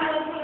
Gracias.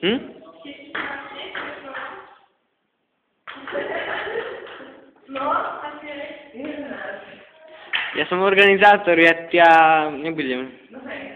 Hm? Ja sono organizzatori a... ne budeme.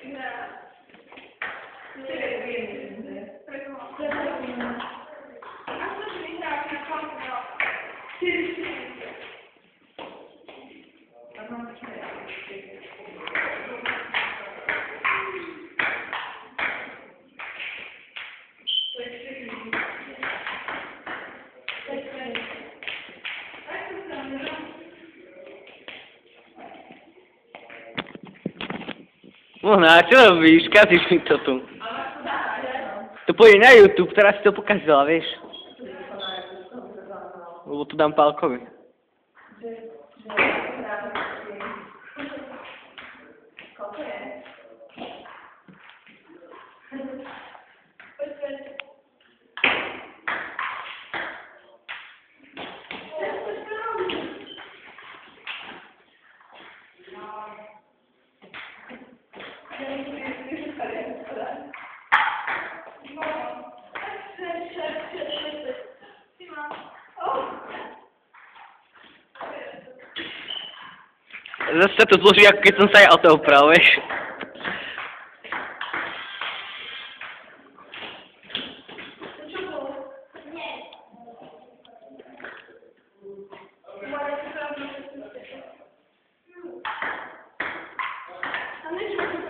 그냥 Mona, čo robíš? Kazíš mi to tu. To pôjde na YouTube, teraz si to pokazila, vieš. Lebo to dám Pálkovi. Zase to zloží, ako keď som sa aj auto opravil, vieš. Ja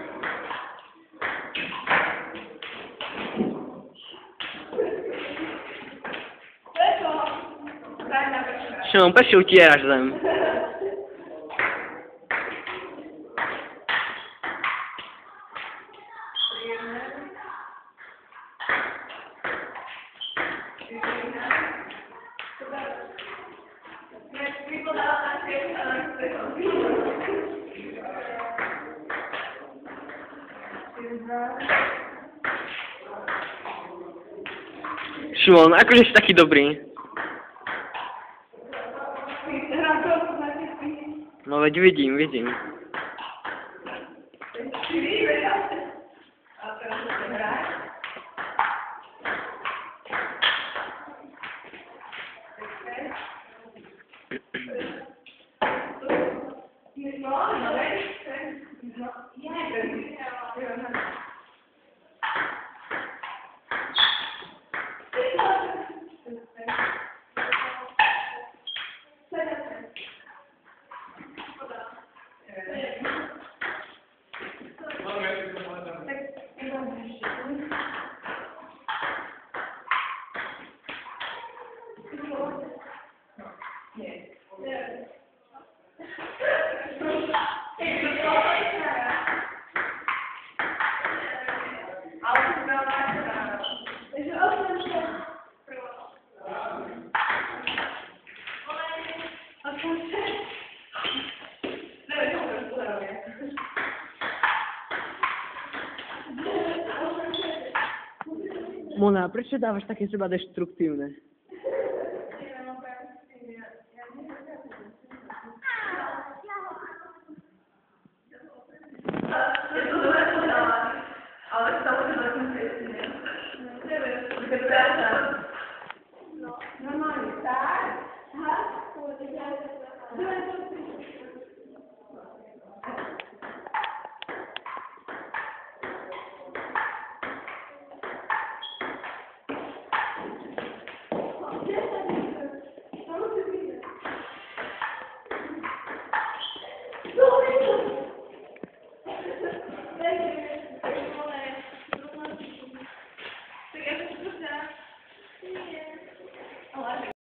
Szymon, weź się ucierasz ze mną. Szymon, akurat jest taki dobry. No, već vidim, vidim. No, no, no, no, no, no, no, Mona, proszę dawać takie chyba destruktywne.